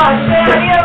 Rock